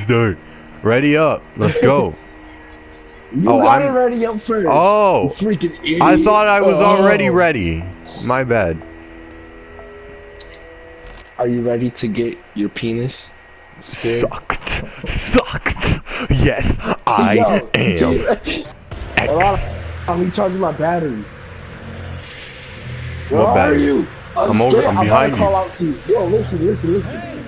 start. Ready up. Let's go. You Oh, got I'm- ready up first. Oh. You freaking idiot. I thought I was oh. already Oh. ready. My bad. Are you ready to get your penis? scared? Sucked. Sucked. Yes, I Yo, am. dude, X. I'm recharging my battery. Where What are battery? you? I'm over- scared. I'm I'm behind about to call out to you. Yo, listen, listen, listen.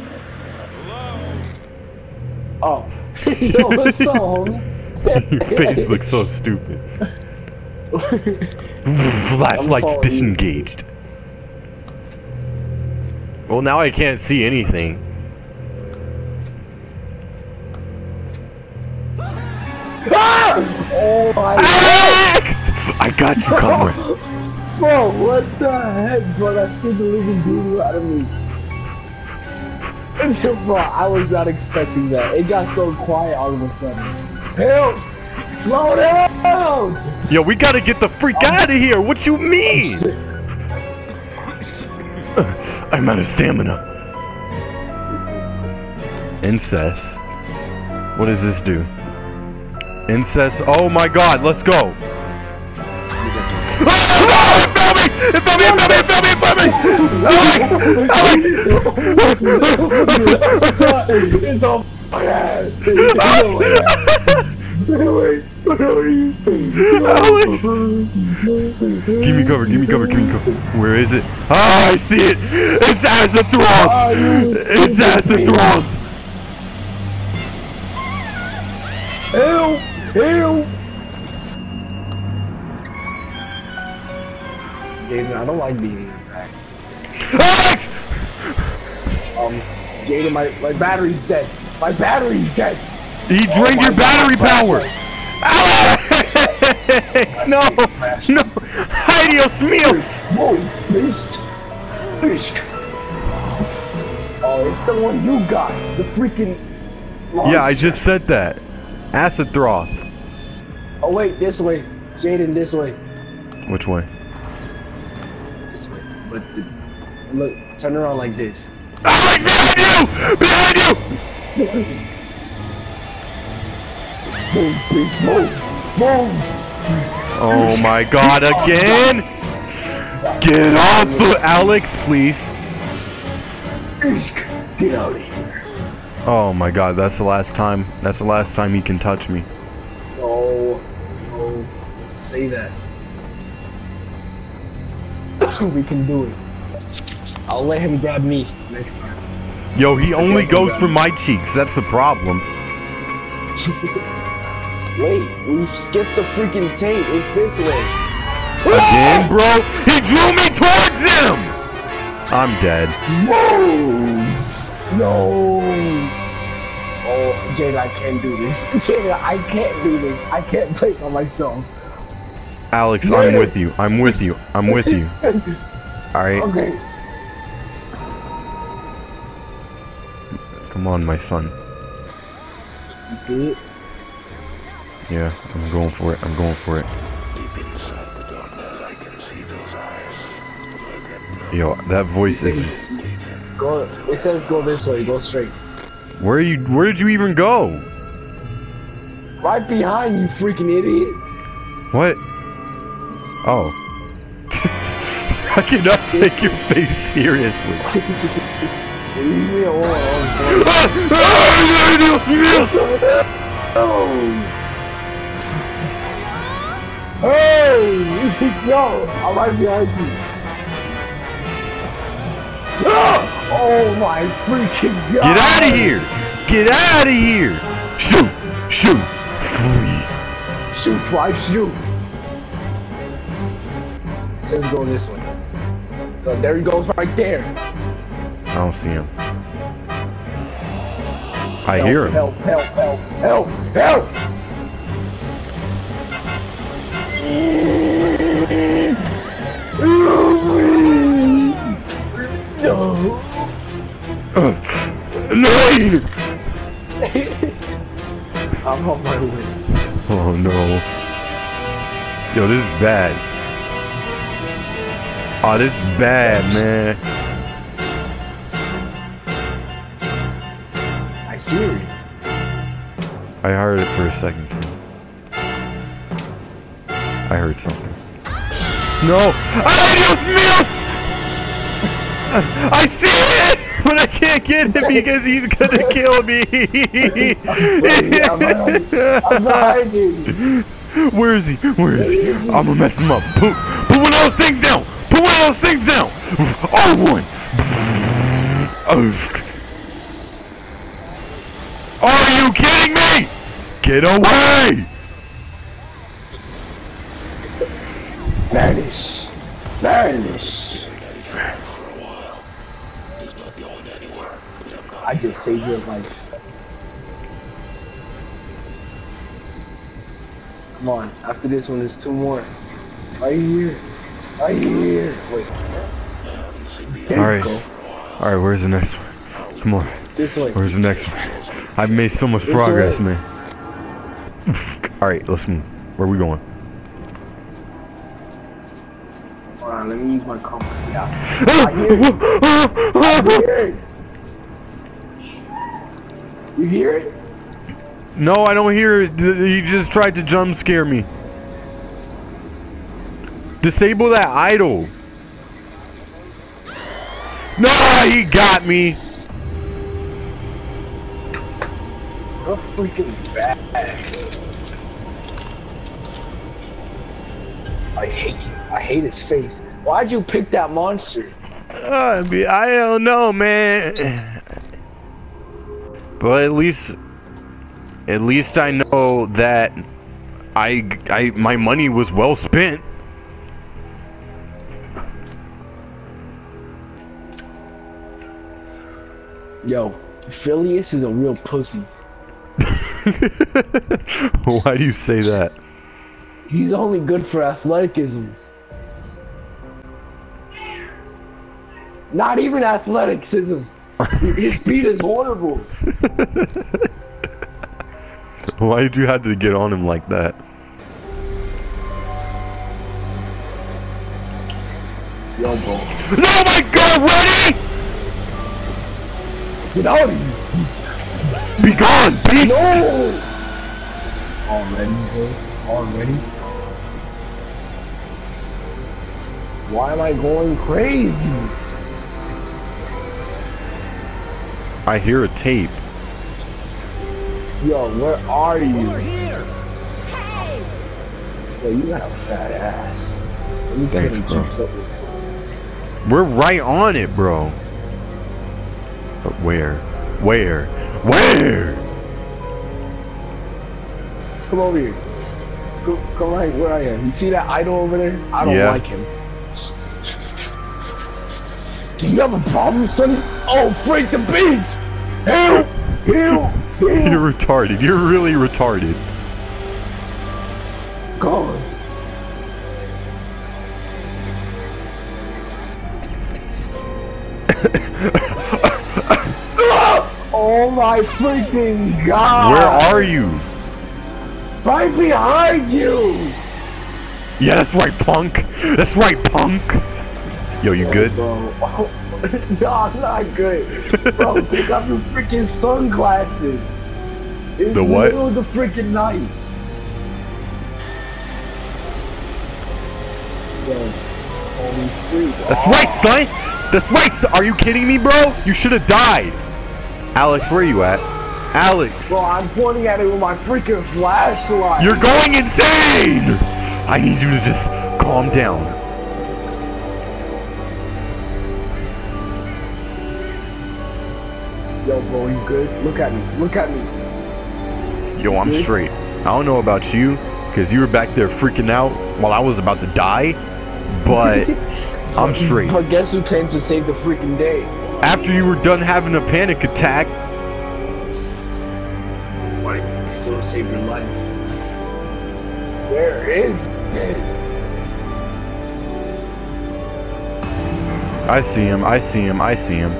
Oh. Yo, what's up, homie? Your face looks so stupid. Flashlight's disengaged. Well, now I can't see anything. Ah! Oh my god. X! I got you, Conrad. Bro, what the heck, bro? That scared the living doo out of me. bro, I was not expecting that. It got so quiet all of a sudden. Help! Slow down! Yo, we gotta get the freak out of here. What you mean? I'm out of stamina. Incest. What does this do? Incest. Oh my god, let's go. It me! It me! It me! It me! It fell me! Alex! Alex! it's on my ass. It's on my ass. Wait, what are you? Alex! Give me cover, give me cover, give me cover. Where is it? Ah, I see it! It's Azathroth! Ah, you It's stupid Azathroth! Help! Help! Jayden, I don't like being back. Alex! Um, Jayden, my, my battery's dead. My battery's dead. He Oh drained your battery God, power! Alex! No! No! Adios meals! Whoa, beast. Beast. Oh, it's the one you got. The freaking. Monster. Yeah, I just said that. Azathroth. Oh wait, this way. Jayden, this way. Which way? This way. But the, look, turn around like this. Alex, behind you! Behind you! Move, beast, move, move. Oh my god, again! Get off of Alex, please. Get out of here. Oh my god, that's the last time. That's the last time he can touch me. No, no, say that. We can do it. I'll let him grab me next time. Yo, he only goes for my cheeks. That's the problem. Wait, we skipped the freaking tape. It's this way. Again, bro? He drew me towards him! I'm dead. Move! No! Oh, Jada, I can't do this. Jada, I can't do this. I can't play by myself. Alex, I'm with you. I'm with you. I'm with you. Alright, Okay. come on, my son. You see it? Yeah, I'm going for it. I'm going for it. Yo, that voice is just. Go. It says go this way. Go straight. Where you? Where did you even go? Right behind you, freaking idiot. What? Oh. I cannot take your face seriously. Leave me alone. Ah! Oh. Hey! Yo! I'm right behind you. Oh my freaking god! Get out of here! Get out of here! Shoot! Shoot! Flee! Shoot, fly, shoot! Says go this way. So there he goes right there. I don't see him. I hear him. Help, help, help, help, help! No! Nine! I'm on my way. Oh no. Yo, this is bad. Oh, this is bad, man. I hear you. I heard it for a second. I heard something. No! ¡Ay, Dios mío! I see it! But I can't get him because he's gonna kill me! I'm behind you. Where is he? Where is he? I'm gonna mess him up. Put, put one of those things down! One those things down! R1! Are you kidding me? Get away! Vanish. Vanish. I just saved your life. Come on, after this one, there's two more. Right here. Right here. Wait. Alright. Alright, where's the next one? Come on. This way. Where's the next one? I've made so much This progress, way. man. Alright, let's move. Where we going? Hold on, let me use my compass. Yeah. I hear it. I hear it. You hear it? No, I don't hear it. He just tried to jump scare me. Disable that idol. No, he got me. You're freaking bad. I hate you. I hate his face. Why'd you pick that monster? Uh, I don't know, man. But at least, at least I know that I, I, my money was well spent. Yo, Phileas is a real pussy. Why do you say that? He's only good for athleticism. Not even athleticism. His speed is horrible. Why did you have to get on him like that? Yo, bro. Oh my god, ready? Get out of here. Be gone, beast! No! Already, bro? Already? Why am I going crazy? I hear a tape. Yo, where are you? Over here! Hey! Yo, you got a fat ass. Let me Thanks, bro. chicks up with- We're right on it, bro. But where? Where? Where? Come over here. Go, come right where I am. You see that idol over there? I don't Yeah. like him. Do you have a problem, son? Oh, freak the beast! Help! Help! Help! You're retarded. You're really retarded. My freaking god! Where are you? Right behind you! Yeah, that's right, punk. That's right, punk. Yo, you oh, good? Bro. no, I'm not good. Bro, take off your freaking sunglasses. It's The what? middle of the freaking night. Freak. That's right, son. That's right. son. Are you kidding me, bro? You should have died. Alex, where you at? Alex, Well, I'm pointing at it with my freaking flashlight. you're going insane. I need you to just calm down. Yo, bro, you good? Look at me. Look at me. Yo, I'm Good. straight. I don't know about you, because you were back there freaking out while I was about to die, but I'm straight. But guess who came to save the freaking day? After you were done having a panic attack, Why did you still save your life? Where is it? I see him, I see him, I see him.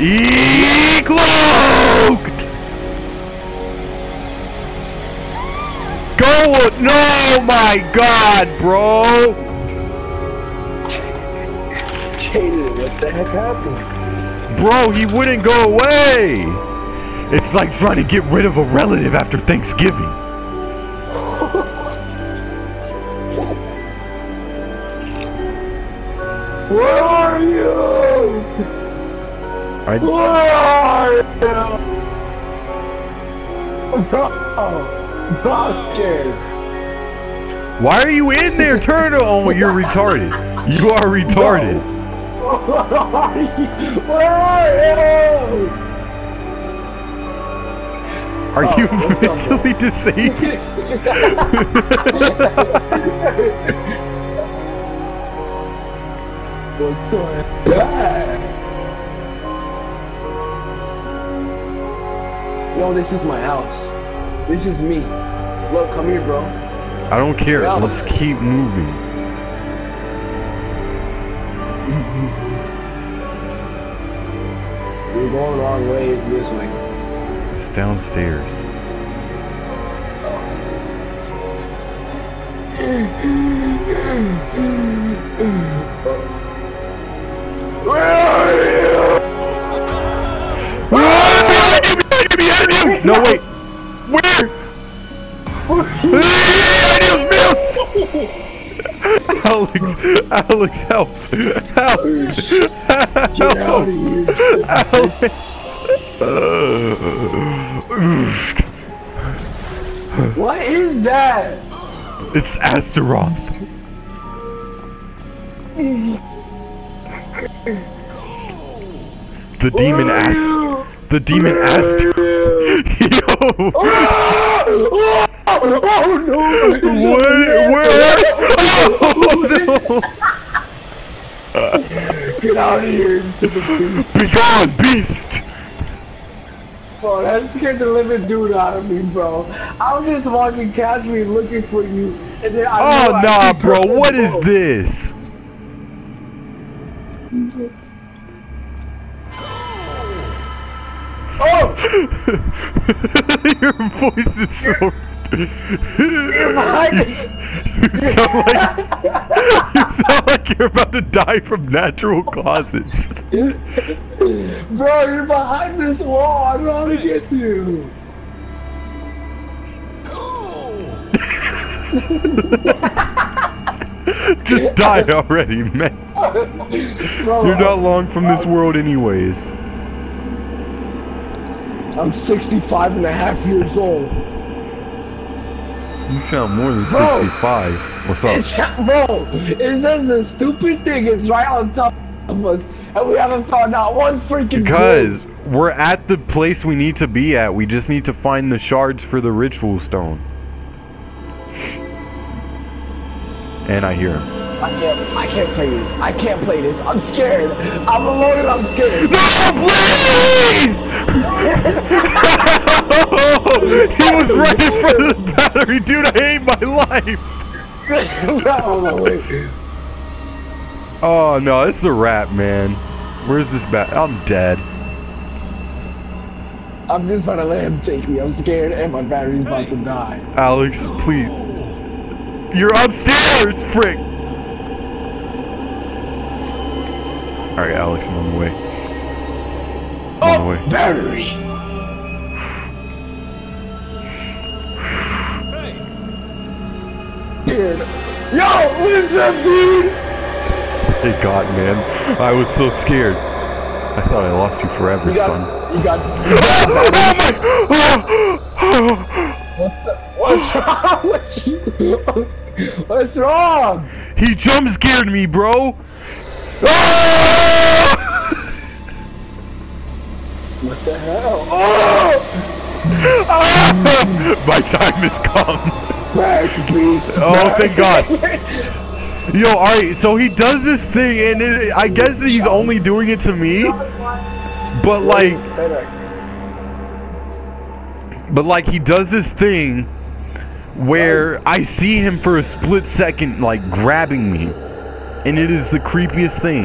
E cloaked! Go! No, my God, bro! The heck happened? Bro, he wouldn't go away! It's like trying to get rid of a relative after Thanksgiving. Where are you? I, Where are you? Bro, bro, I'm scared. why are you in there? Turn Oh, you're retarded. You are retarded. Where are you? Where are you? Are Oh, you what's up, bro? mentally disabled? What the heck? Yo, this is my house. This is me. Look, come here, bro. I don't care. Let's keep moving. You're going the wrong way. It's this way. It's downstairs. Where are you? No, wait. Where? Alex, Alex, help! Help! Get out of here. Alex! What is that? it's Astaroth. The demon asked. The demon asked. Yo! Oh! Oh, no! A Where? Oh no! Get out of here, beast. Be gone, beast! Bro, that scared the living dude out of me, bro. I was just walking casually looking for you, and then I Oh knew I nah, bro. What is smoke. this? Oh! Your voice is so. You sound like you sound like you're about to die from natural causes. Bro, you're behind this wall. I don't know how to get to you. Just die already, man. Bro, You're not long from this world, anyways. I'm 65 and a half years old. You sound more than Bro. 65. What's up? It's, bro, it's just a stupid thing. It's right on top of us, and we haven't found out one freaking Because clue. we're at the place we need to be at. We just need to find the shards for the ritual stone. And I hear him. I can't. I can't play this. I can't play this. I'm scared. I'm alone and I'm scared. No, please! he was right in front of the battery, dude. I hate my life. no, no, wait. Oh no, it's a wrap, man. Where's this bat? I'm dead. I'm just about to let him take me. I'm scared, and my battery's about to die. Alex, please. You're upstairs, frick. All right, Alex, I'm on the way. I'm on the oh, way. Oh, battery. Scared. Yo, wisdom, dude. Thank God, man. I was so scared. I thought I lost you forever, You son. got. You got. You got What's wrong with you? What's wrong? he jump scared me, bro. What the hell? Ah! My time has come. Back, beast. Oh, back. thank God. Yo, alright, so he does this thing, and it, I guess he's only doing it to me, but like, but like he does this thing where I see him for a split second, like grabbing me, and it is the creepiest thing.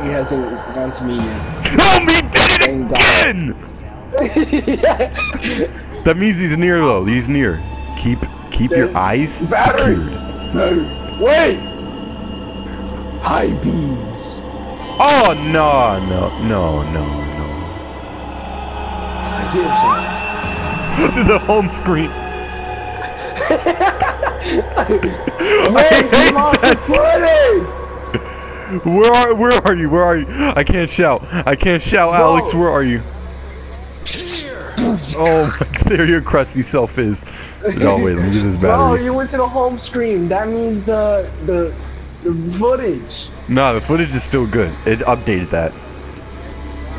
He hasn't gone to me yet. Oh, he did it again! That means he's near, though. He's near. Keep, keep your eyes battery. secured. No. Wait. High beams. Oh no, no, no, no, no. Gibson. to the home screen. Wait, you lost the footage! Where are where are you? Where are you? I can't shout. I can't shout, Bro. Alex. Where are you? Oh, there your crusty self is. No, wait. Let me get this Bro, battery. you went to the home screen. That means the the the footage. Nah, the footage is still good. It updated that.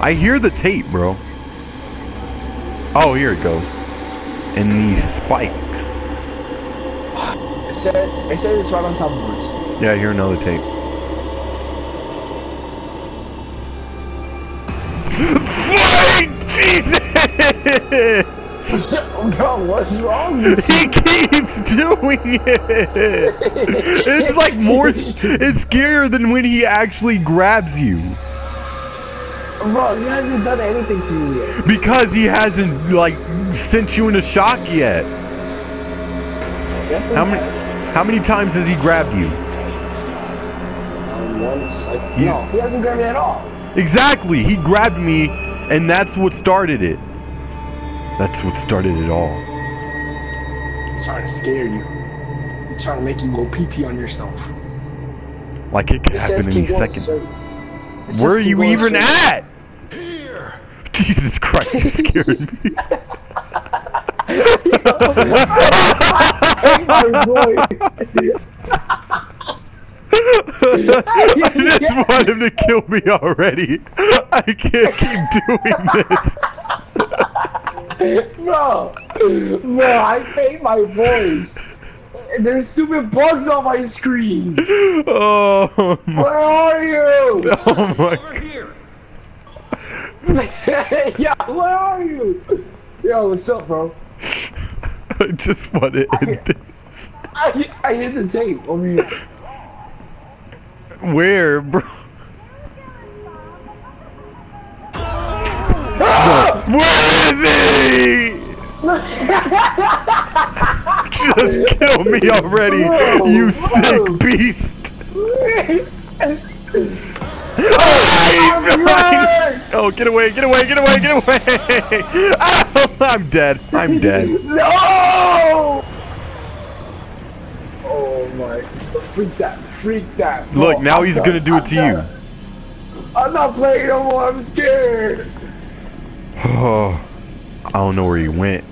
I hear the tape, bro. Oh, here it goes. And these spikes. It said it said it's right on top of us. Yeah, I hear another tape. Jesus! Bro, what's wrong with you? He keeps doing it! It's like more. It's scarier than when he actually grabs you. Bro, he hasn't done anything to you yet. Because he hasn't, like, sent you in a shock yet. Yes, How many- How many times has he grabbed you? Um, once. No, he hasn't grabbed me at all. Exactly. He grabbed me, and that's what started it. That's what started it all. He's trying to scare you. He's trying to make you go pee pee on yourself. Like it could It happen says any second. straight. It says Where are you even straight. at? Jesus Christ, you scared me. my. I just want him to kill me already. I can't keep doing this. Bro, bro, I hate my voice. And there's stupid bugs on my screen. Oh my, Where are you? oh my Over here. yeah, where are you? Yo, what's up, bro? I just want to end this. I, I hit the tape over here. Where, bro? Where he? Just kill me already, you sick beast! Oh, oh he's oh, get away, get away, get away, get away! Oh, I'm dead, I'm dead. No! Oh my! Freak that! Freak that! Look, now I'm he's done. gonna do it I'm to you. I'm not playing no more. I'm scared. Oh, I don't know where he went.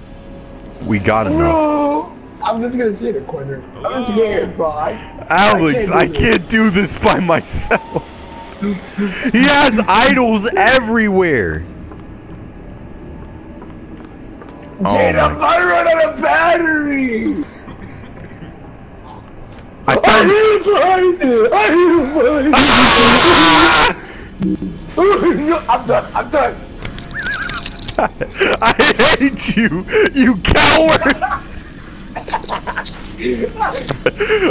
We gotta. Bro, I'm just gonna sit in the corner. I'm scared, bro. I, Alex, I I can't do can't do this by myself. He has idols everywhere. Jada, Oh I run out of battery. I I need to find it. I need to find it. I'm done. I'm done. I hate you, you coward!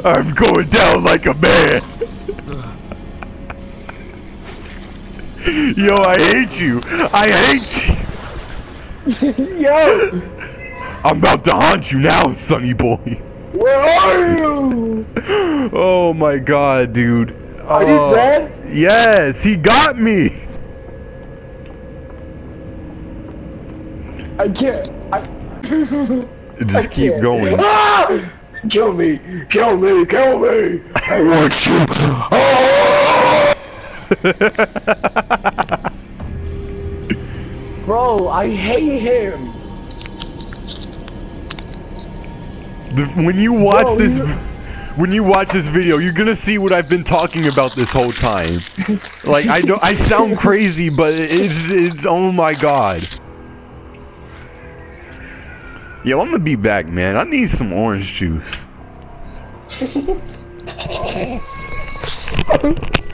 I'm going down like a man. Yo, I hate you. I hate you. Yo, I'm about to haunt you now, sonny boy. where are you? Oh my god, dude. Are Oh, you dead? Yes, he got me. I can't. I. Just I keep can't. going. Ah! Kill me! Kill me! Kill me! I want you! Oh! Bro, I hate him. The, when you watch Bro, this, when you watch this video, you're gonna see what I've been talking about this whole time. like I know I sound crazy, but it's it's oh my god. Yo, I'm gonna be back, man. I need some orange juice.